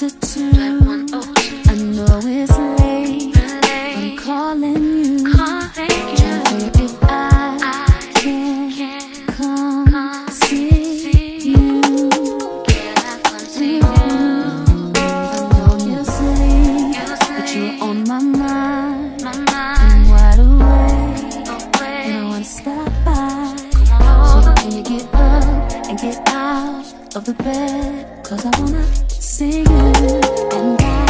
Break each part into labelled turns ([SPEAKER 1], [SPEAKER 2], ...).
[SPEAKER 1] The truth. I know it's late. I'm calling you. Wonder if I can come see you. I know you're but you're on my mind. I'm wide awake, and I wanna stop by. So can you get up and get out? of the bed Cause I wanna sing it and I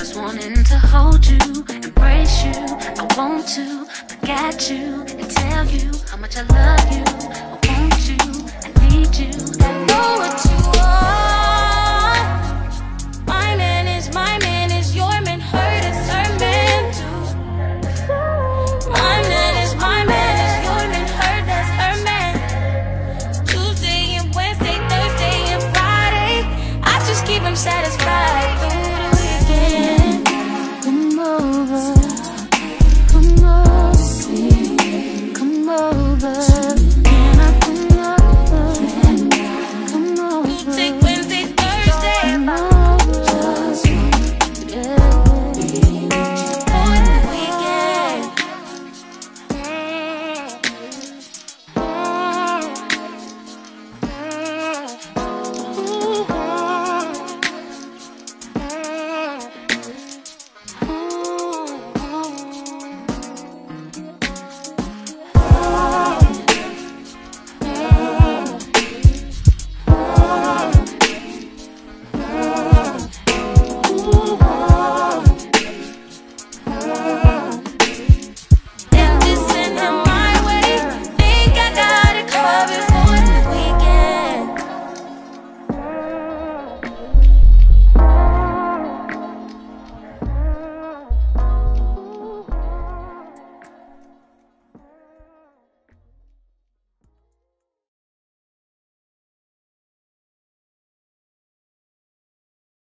[SPEAKER 1] just wanting to hold you, embrace you. I want to forget you and tell you how much I love you.